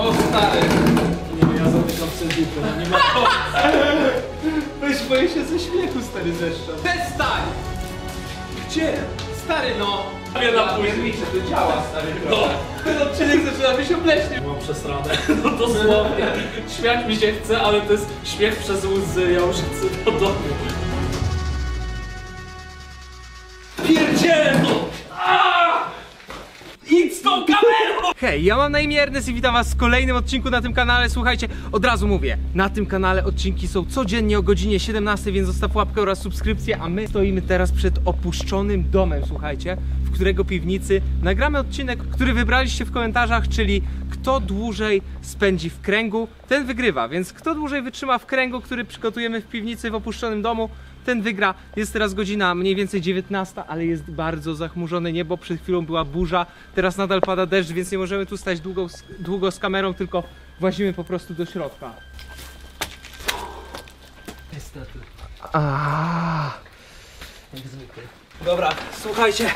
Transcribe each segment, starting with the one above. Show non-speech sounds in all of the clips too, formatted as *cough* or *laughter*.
O stary! Nie, ja zamykam sobie dupę, no nie ma *laughs* Weź, boję się ze śmiechu stary zeszczał. Przestań! Gdzie? Stary no! Ja na później. to działa stary trochę. Ten odcinek zaczyna być obleśny. Mam przesranę. *laughs* No dosłownie. Śmiać mi się chce, ale to jest śmiech przez łzy. Ja już chcę do domu. Tą kamerą! Hej, ja mam na imię Ernest i witam was w kolejnym odcinku na tym kanale. Słuchajcie, od razu mówię, na tym kanale odcinki są codziennie o godzinie 17, więc zostaw łapkę oraz subskrypcję, a my stoimy teraz przed opuszczonym domem, słuchajcie, w którego piwnicy nagramy odcinek, który wybraliście w komentarzach, czyli kto dłużej spędzi w kręgu, ten wygrywa, więc kto dłużej wytrzyma w kręgu, który przygotujemy w piwnicy w opuszczonym domu, ten wygra. Jest teraz godzina mniej więcej 19, ale jest bardzo zachmurzone niebo. Przed chwilą była burza, teraz nadal pada deszcz, więc nie możemy tu stać długo, długo z kamerą, tylko włazimy po prostu do środka. Niestety, A. jak zwykle. Dobra, słuchajcie.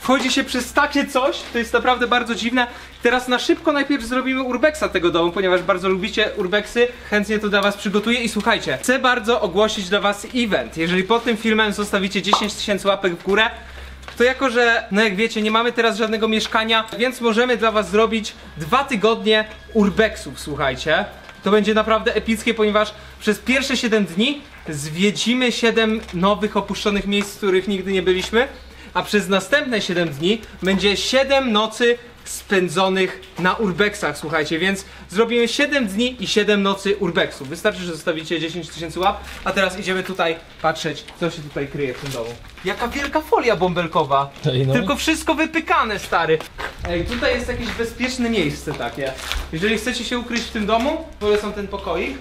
Wchodzi się przez takie coś, to jest naprawdę bardzo dziwne. Teraz na szybko najpierw zrobimy urbexa tego domu, ponieważ bardzo lubicie urbexy. Chętnie to dla was przygotuję i słuchajcie, chcę bardzo ogłosić dla was event. Jeżeli pod tym filmem zostawicie 10 tysięcy łapek w górę, to jako, że no jak wiecie, nie mamy teraz żadnego mieszkania, więc możemy dla was zrobić dwa tygodnie urbexów, słuchajcie. To będzie naprawdę epickie, ponieważ przez pierwsze 7 dni zwiedzimy 7 nowych opuszczonych miejsc, w których nigdy nie byliśmy, a przez następne 7 dni będzie 7 nocy spędzonych na urbexach, słuchajcie, więc zrobimy 7 dni i 7 nocy urbexów. Wystarczy, że zostawicie 10 tysięcy łap, a teraz idziemy tutaj patrzeć, co się tutaj kryje w tym domu. Jaka wielka folia bąbelkowa! Ej, no. Tylko wszystko wypykane, stary. Ej, tutaj jest jakieś bezpieczne miejsce takie. Jeżeli chcecie się ukryć w tym domu, polecam ten pokoik.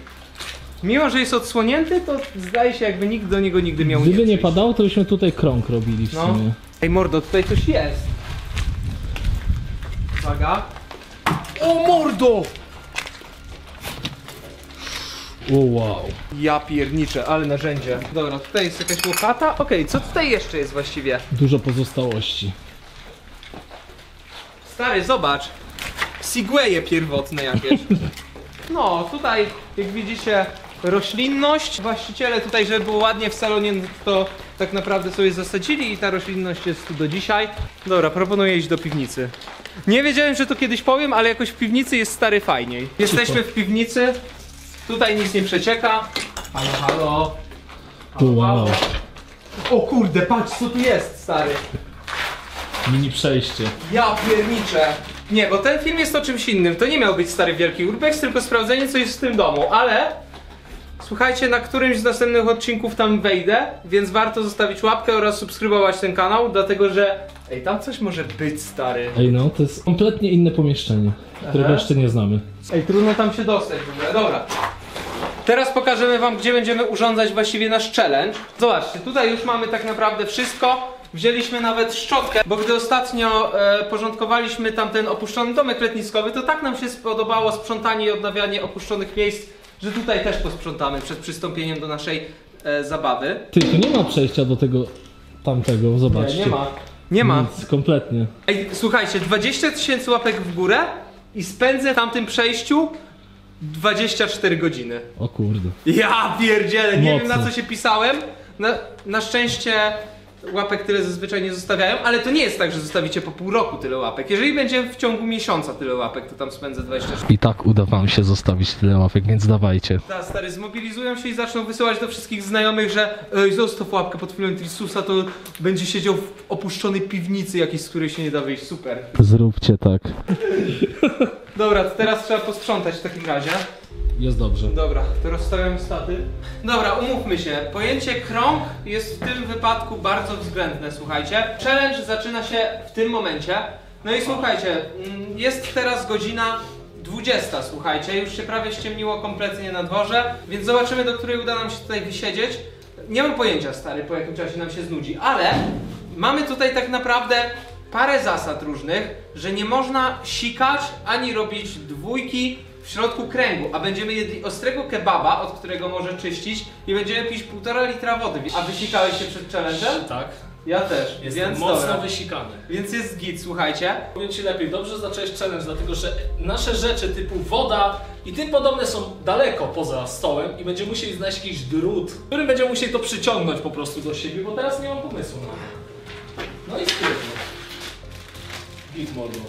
Mimo, że jest odsłonięty, to zdaje się, jakby nikt do niego nigdy miał Gdyby nie przyjść. padało, to byśmy tutaj krąg robili w No. sumie. Ej, mordo, tutaj coś jest. Uwaga. O, mordo! O wow. Ja pierniczę, ale narzędzie. Dobra, tutaj jest jakaś łopata. Okej, co tutaj jeszcze jest właściwie? Dużo pozostałości. Stary, zobacz. Segwaye pierwotne jakieś. *laughs* No, tutaj jak widzicie roślinność. Właściciele tutaj, żeby było ładnie w salonie, to tak naprawdę sobie zasadzili i ta roślinność jest tu do dzisiaj. Dobra, proponuję iść do piwnicy. Nie wiedziałem, że to kiedyś powiem, ale jakoś w piwnicy jest stary fajniej. Jesteśmy w piwnicy. Tutaj nic nie przecieka. Halo, halo. O wow. O kurde, patrz co tu jest, stary. Mini przejście. Ja pierniczę. Nie, bo ten film jest o czymś innym. To nie miał być stary wielki urbex, tylko sprawdzenie co jest w tym domu, ale słuchajcie, na którymś z następnych odcinków tam wejdę, więc warto zostawić łapkę oraz subskrybować ten kanał, dlatego że ej, tam coś może być stary. Ej no, to jest kompletnie inne pomieszczenie, którego Aha. jeszcze nie znamy. Ej, trudno tam się dostać w ogóle. Dobra. Teraz pokażemy wam, gdzie będziemy urządzać właściwie nasz challenge. Zobaczcie, tutaj już mamy tak naprawdę wszystko. Wzięliśmy nawet szczotkę, bo gdy ostatnio e, porządkowaliśmy tamten opuszczony domek letniskowy, to tak nam się spodobało sprzątanie i odnawianie opuszczonych miejsc, że tutaj też posprzątamy przed przystąpieniem do naszej e, zabawy. Ty, tu nie ma przejścia do tego tamtego, zobaczcie. Nie, nie ma. Nie ma. Nic, kompletnie. Ej, słuchajcie, 20 tysięcy łapek w górę i spędzę w tamtym przejściu 24 godziny. O kurde. Ja pierdzielę, nie wiem Mocno. na co się pisałem. Na, na szczęście łapek tyle zazwyczaj nie zostawiają, ale to nie jest tak, że zostawicie po pół roku tyle łapek. Jeżeli będzie w ciągu miesiąca tyle łapek, to tam spędzę 24. I tak uda wam się zostawić tyle łapek, więc dawajcie. Ta stary, zmobilizują się i zaczną wysyłać do wszystkich znajomych, że ej, zostaw łapkę pod filmem Trisusa, to będzie siedział w opuszczonej piwnicy jakiejś, z której się nie da wyjść. Super. Zróbcie tak. *laughs* Dobra, to teraz trzeba posprzątać w takim razie. Jest dobrze. Dobra, to rozstawiam staty. Dobra, umówmy się. Pojęcie krąg jest w tym wypadku bardzo względne, słuchajcie. Challenge zaczyna się w tym momencie. No i słuchajcie, mm, jest teraz godzina 20, słuchajcie. Już się prawie ściemniło kompletnie na dworze, więc zobaczymy, do której uda nam się tutaj wysiedzieć. Nie mam pojęcia, stary, po jakim czasie nam się znudzi, ale mamy tutaj tak naprawdę parę zasad różnych, że nie można sikać ani robić dwójki w środku kręgu, a będziemy jedli ostrego kebaba, od którego może czyścić i będziemy pić półtora litra wody. A wysikałeś się przed challenge'em? Tak. Ja też, Jestem więc mocno dobra. wysikany. Więc jest git, słuchajcie. Powiem Ci lepiej, dobrze zacząłeś challenge, dlatego że nasze rzeczy typu woda i tym podobne są daleko poza stołem i będziemy musieli znaleźć jakiś drut, którym będziemy musieli to przyciągnąć po prostu do siebie, bo teraz nie mam pomysłu na to. No i sprytnie. Git mordo.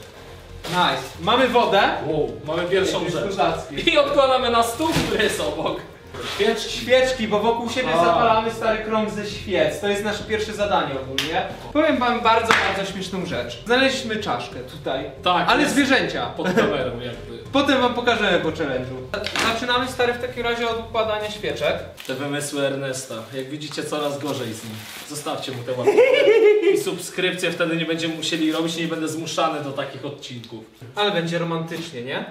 Nice. Mamy wodę. Wow, mamy pierwszą rzecz. I odkładamy na stół, który jest obok. Świeczki. Świeczki, bo wokół siebie A. zapalamy stary krąg ze świec. To jest nasze pierwsze zadanie ogólnie. Powiem wam bardzo, bardzo śmieszną rzecz. Znaleźliśmy czaszkę tutaj. Tak, Ale jest zwierzęcia. pod kamerą jakby. *laughs* Potem wam pokażemy po challenge'u. Zaczynamy stary w takim razie od układania świeczek. Te wymysły Ernesta. Jak widzicie, coraz gorzej z nim. Zostawcie mu te łapki *laughs* i subskrypcje, wtedy nie będziemy musieli robić i nie będę zmuszany do takich odcinków. Ale będzie romantycznie, nie?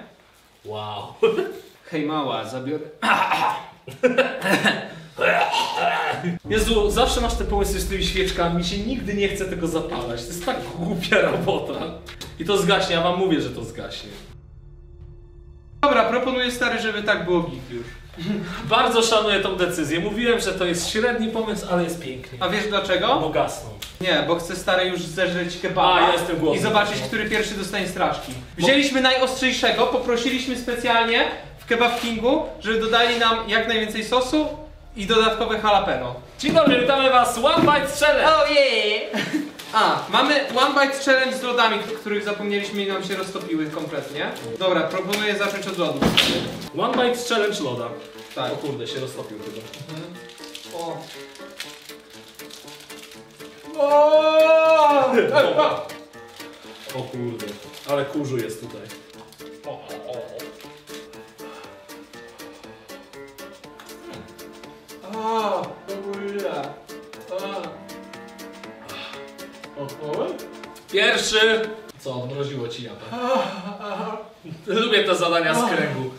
Wow. *laughs* Hej mała, zabiorę. *laughs* Jezu, zawsze masz te pomysły z tymi świeczkami, mi się nigdy nie chce tego zapalać. To jest tak głupia robota. I to zgaśnie, ja wam mówię, że to zgaśnie. Dobra, proponuję stary, żeby tak było git już. *laughs* Bardzo szanuję tą decyzję. Mówiłem, że to jest średni pomysł, ale jest pięknie. A wiesz dlaczego? Bo gasną. Nie, bo chcę stary już zeżreć kebaba A, ja jestem głodny. i zobaczyć, który pierwszy dostanie straczki. Wzięliśmy najostrzejszego, poprosiliśmy specjalnie w Kebab Kingu, żeby dodali nam jak najwięcej sosu i dodatkowe jalapeno. Dzień dobry, witamy was One Bite Challenge! Oh yeah! *laughs* A, mamy One Bite Challenge z lodami, których zapomnieliśmy i nam się roztopiły kompletnie. Dobra, proponuję zacząć od lodów. One Bite Challenge loda. Tak. O kurde, się roztopił chyba. O. O! O kurde, ale kurzu jest tutaj. O, o, o. O, kurde. O. Pierwszy! Co, odmroziło ci japę? *laughs* Lubię te zadania z kręgu.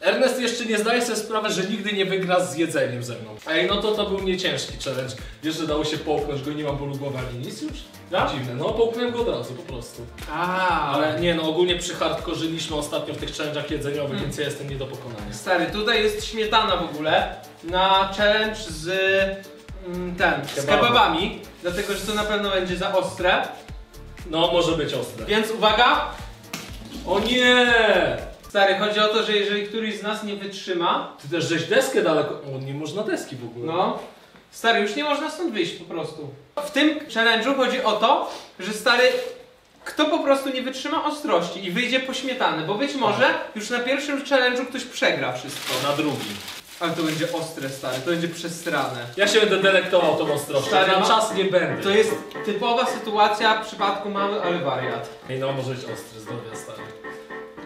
Ernest jeszcze nie zdaje sobie sprawy, że nigdy nie wygra z jedzeniem ze mną. Ej, no to to był nieciężki challenge. Wiesz, że dało się połknąć go nie mam bólu głowy ani nic już? Tak? Dziwne. No, połknąłem go od razu, po prostu. A, Ale nie, no ogólnie przy hardkorzyliśmy ostatnio w tych challenge'ach jedzeniowych, Hmm. więc ja jestem nie do pokonania. Stary, tutaj jest śmietana w ogóle na challenge z mm, ten, z kebabami, dlatego że to na pewno będzie za ostre. No, może być ostre. Więc uwaga, O nie! stary, chodzi o to, że jeżeli któryś z nas nie wytrzyma, Ty też żeś deskę daleko... O, nie można deski w ogóle. no, stary, już nie można stąd wyjść po prostu. W tym challenge'u chodzi o to, że stary, kto po prostu nie wytrzyma ostrości i wyjdzie po śmietanę, bo być może już na pierwszym challenge'u ktoś przegra wszystko. Na drugi. Ale to będzie ostre, stary, to będzie przestrane. Ja się będę delektował tą ostrością. Stary, Na ma- czas nie będę. To jest typowa sytuacja w przypadku mały, ale wariat. Ej, no może być ostry, zdrowia stary.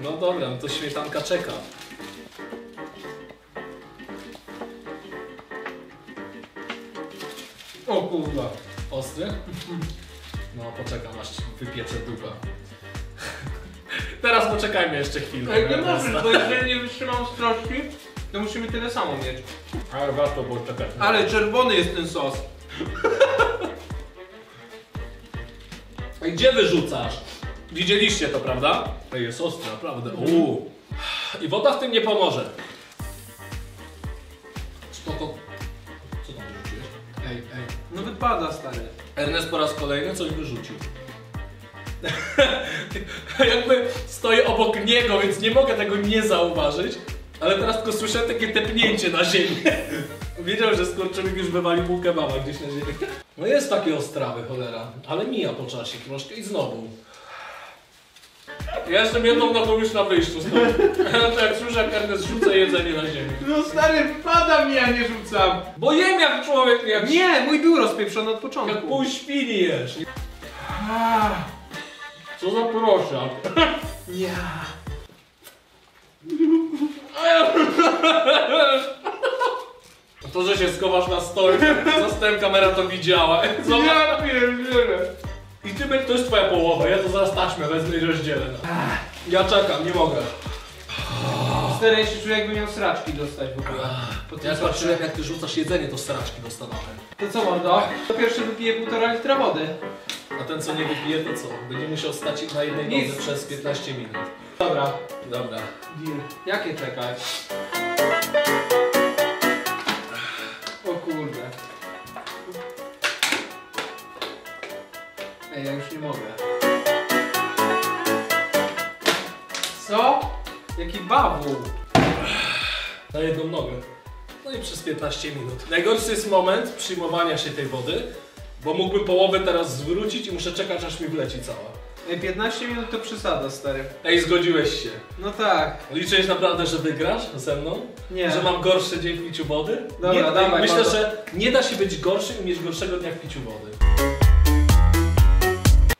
No dobra, no to śmietanka czeka. O kurwa. Ostry? No poczekam aż ci wypieczę dupę. Teraz poczekajmy jeszcze chwilkę. Ej, nie możesz, bo jeżeli nie wytrzymam ostrości, to musimy tyle samo mieć. Ale warto było czekać. Ale czerwony jest ten sos. Ej, Gdzie wyrzucasz? Widzieliście to, prawda? Ej, jest ostry, naprawdę. Uuu. I woda w tym nie pomoże. Spoko. Co tam wyrzuciłeś? Ej, ej. No wypada, stary. Ernest po raz kolejny coś wyrzucił. *laughs* Jakby stoję obok niego, więc nie mogę tego nie zauważyć. Ale teraz tylko słyszę takie tepnięcie na ziemię. Wiedział, że skurczybyk już wywalił pół kebaba gdzieś na ziemię. No jest takie ostrawy, cholera. Ale mija po czasie troszkę i znowu. Ja jestem jedną nogą już na wyjściu stąd. to jak słyszę, jak Ernest rzuca jedzenie na ziemię. No stary, wypada mi, a nie rzucam. Bo jem jak człowiek, jak, Nie, mój był rozpieprzony od jak początku. pół świni jesz. Ah, Co za proszę. Ja. To, że się schowasz na stole, *laughs* zastęp kamera to widziała. *laughs* Zobacz. Ja pierdzielę. I ty, to jest twoja połowa, ja to zaraz taśmę wezmę i rozdzielę. No. Ja czekam, nie mogę. Stary, ja się czuję jakbym miał sraczki dostać w ogóle. Po tym Ja sosie. patrzyłem jak ty rzucasz jedzenie, to staraczki dostawałem. To co mordo? To pierwszy wypiję półtora litra wody. A ten co nie wypije to co? Będzie musiał stać na jednej Nic. nodze przez 15 minut. Dobra. Dobra. Deal. Jakie czekaj? Bawu. Na jedną nogę. No i przez 15 minut. Najgorszy jest moment przyjmowania się tej wody, bo mógłbym połowę teraz zwrócić i muszę czekać aż mi wleci cała. Ej, 15 minut to przesada, stary. Ej, zgodziłeś się. No tak. Liczyłeś naprawdę, że wygrasz ze mną? Nie. Że mam gorszy dzień w piciu wody? Dobra, nie, dawaj, Myślę, że nie da się być gorszy i mieć gorszego dnia w piciu wody.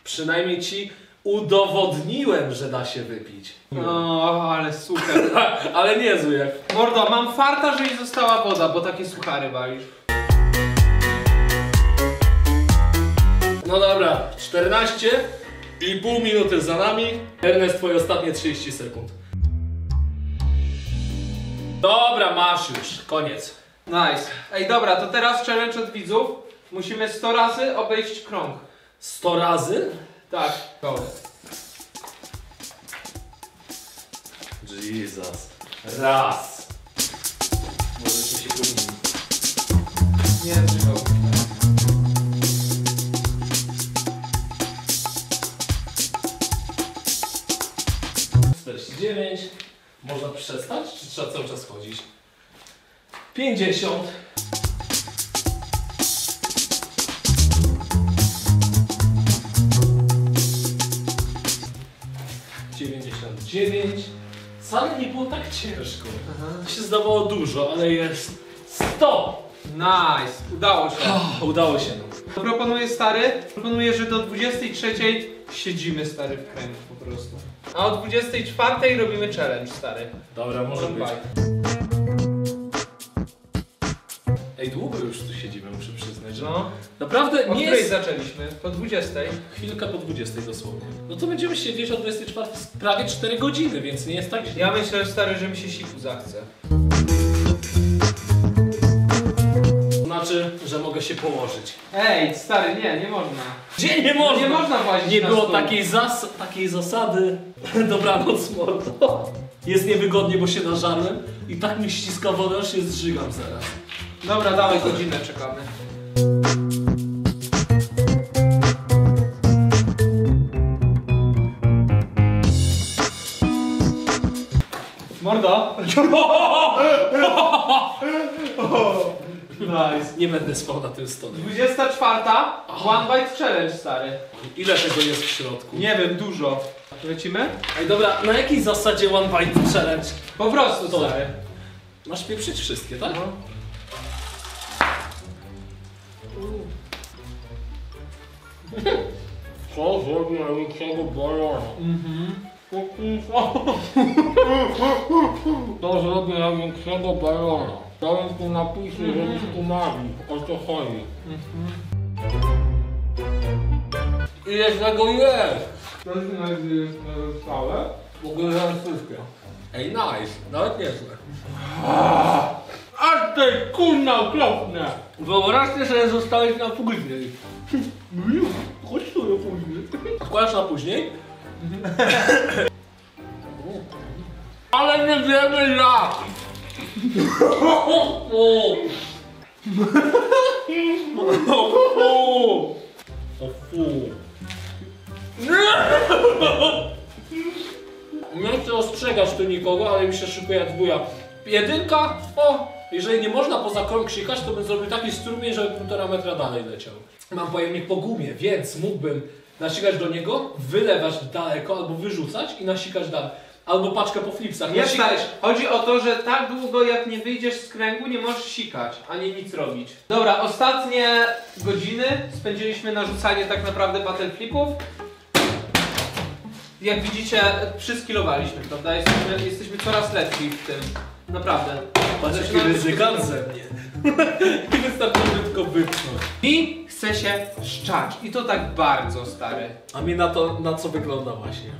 Przynajmniej ci udowodniłem, że da się wypić. No, ale super. *laughs* Ale niezły jak. Mordo, mam farta, że mi została woda, bo takie suchary walisz. No dobra, 14 i pół minuty za nami. Ernest, twoje ostatnie 30 sekund. Dobra, masz już. Koniec. Nice. Ej, dobra, to teraz challenge od widzów. Musimy 100 razy obejść krąg. 100 razy? Tak. Go. Jesus. Raz. Możecie się pomylić. Nie. 49. Można przestać, czy trzeba cały czas chodzić? 50. dziewięć. Wcale nie było tak ciężko. To się zdawało dużo, ale jest 100. Nice. Udało się. Udało się nam. Proponuję stary, proponuję, że do 23 siedzimy stary w kręgu po prostu. A o 24 robimy challenge stary. Dobra, może być. Naprawdę O nie której jest... zaczęliśmy? Po 20. Chwilka po 20 dosłownie. No to będziemy siedzieć o 24 prawie 4 godziny, więc nie jest tak źle. Ja myślę, stary, że mi się siku zachce. Znaczy, że mogę się położyć. Ej, stary, nie, nie można. Gdzie nie można? Nie można włazić Nie na było stół. takiej, zas takiej zasady. *laughs* Dobranoc, mordo. Jest niewygodnie, bo się nażarłem i tak mi ściska wodę, aż się zżygam zaraz. Dobra, dawaj, godzinę czekamy. Nice. Nie będę spał na tym stole. 24. One Bite Challenge, stary. Ile tego jest w środku? Nie wiem, dużo. Lecimy? Ej, dobra, na jakiej zasadzie One Bite Challenge? Po prostu, To- stary. Masz pieprzyć wszystkie, tak? No. Co zrobił największego balona? To zrobił największego balona. Dałem tu napisy, żebyś tłumaczył, o co chodzi. Ile tego jest? To jest całe. W ogóle wszystkie. Ej, nice, nawet niezłe. Aż ty kurna okropne! Wyobraźcie, że zostałeś na później. *laughs* Chodź tu na później. Składasz na później? Ale nie wiemy jak! O fu! Nie chcę ostrzegać tu nikogo, ale mi się szykuje jak dwuja. Jedynka, o! Jeżeli nie można poza krąg krzykać, to bym zrobił taki strumień, żeby półtora metra dalej leciał. Mam pojemnik po gumie, więc mógłbym nasikać do niego, wylewać daleko albo wyrzucać i nasikać dalej. Albo paczkę po flipsach. Nie nasikać. stać. Chodzi o to, że tak długo jak nie wyjdziesz z kręgu, nie możesz sikać, ani nic robić. Dobra, ostatnie godziny spędziliśmy na rzucanie tak naprawdę battle flipów. Jak widzicie, przyskilowaliśmy, prawda? Jesteśmy, jesteśmy coraz lepsi w tym. Naprawdę. Patrz jaki Zaczynamy ryzykant ze mnie. I wystarczy tylko wypchnąć. I chce się szczać. I to tak bardzo, stary. A mi na to, na co wygląda właśnie.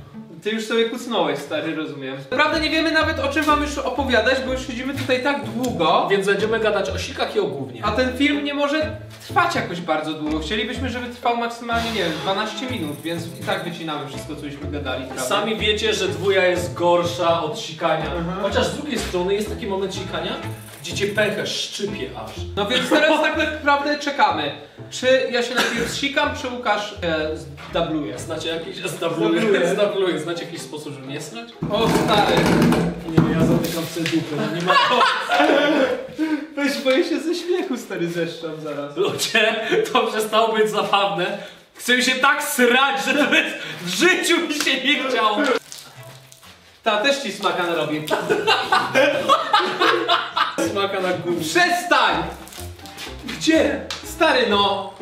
Ty już sobie kucnąłeś, stary, rozumiem. Naprawdę nie wiemy nawet o czym wam już opowiadać, bo już siedzimy tutaj tak długo. Więc będziemy gadać o sikach i o gównie. A ten film nie może trwać jakoś bardzo długo. Chcielibyśmy, żeby trwał maksymalnie, nie wiem, 12 minut, więc i tak wycinamy wszystko, co żeśmy gadali, prawda? Sami wiecie, że dwuja jest gorsza od sikania. Mhm. Chociaż z drugiej strony jest taki moment sikania, gdzie cię pęcherz szczypie aż. No więc teraz tak naprawdę czekamy. Czy ja się najpierw sikam, czy Łukasz e, zdabluje? Znacie jakiś... Zdabluję, Zdabluję. zdabluję. Znacie jakiś sposób, żeby nie snać? O stary, Nie wiem, ja zamykam sobie dupę, no nie ma... *laughs* weź boję się ze śmiechu stary zeszczam zaraz. Ludzie, to przestało być zabawne. Chcę mi się tak srać, że to jest... w życiu mi się nie chciało. Ta też ci smaka narobi. *laughs* Smaka na górze. Przestań! Gdzie? Stary no!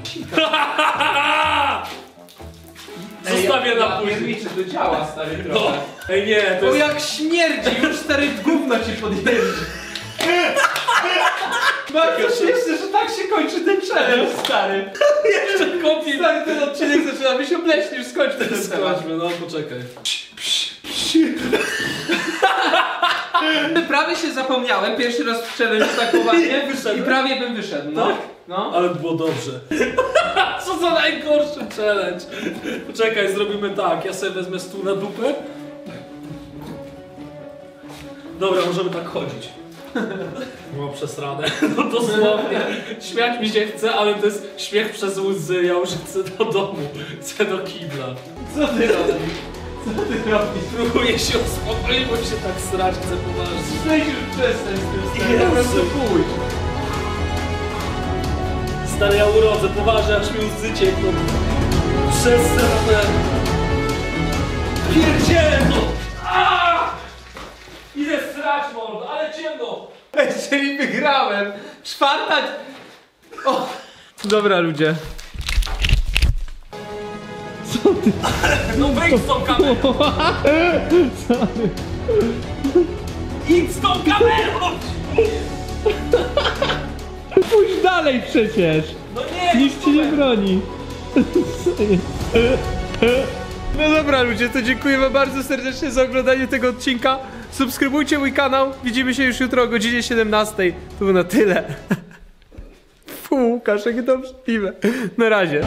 Zostawię na ja, później. Pierniczy, to działa stary No. trochę. Ej nie, to Bo jest... jak śmierdzi, już stary gówno ci podjeżdża. Bardzo śmieszne, że tak się kończy ten challenge, stary. Jeszcze kopię. Stary, ten odcinek zaczyna, my się obleśni, już skończmy ten temat. Skończmy, no poczekaj. Prawie się zapomniałem, pierwszy raz w challenge tak poważnie *laughs* i prawie bym wyszedł, no. Tak? No. Ale było dobrze. *laughs* Co za najgorszy challenge. Poczekaj, zrobimy tak. Ja sobie wezmę stół na dupę. Dobra, możemy tak chodzić. *laughs* Mam przesrane. *laughs* No dosłownie. Śmiać mi się chce, ale to jest śmiech przez łzy. Ja już chcę do domu. Chcę do kibla. Co ty robisz? Co ty robisz? Próbuję się uspokoić, bo się tak srać chcę poważnie. Weź już przestań z tym, stary, Jezu. po prostu pójdź. Stary, ja urodzę, poważnie, aż mi łzy ciekną. Przesrane. Pierdzielę to! Aaa! Idę srać, mordo, ale ciemno! Czyli wygrałem. Czwarta... O. Dobra ludzie. No wyjdź z tą kamerą! Idź z tą kamerą! Pójdź dalej przecież! No nie! Nikt ci nie broni! No dobra ludzie, to dziękuję wam bardzo serdecznie za oglądanie tego odcinka. Subskrybujcie mój kanał. Widzimy się już jutro o godzinie 17. To było na tyle. *laughs* Fu, Łukasz, jakie to obrzydliwe. Na razie.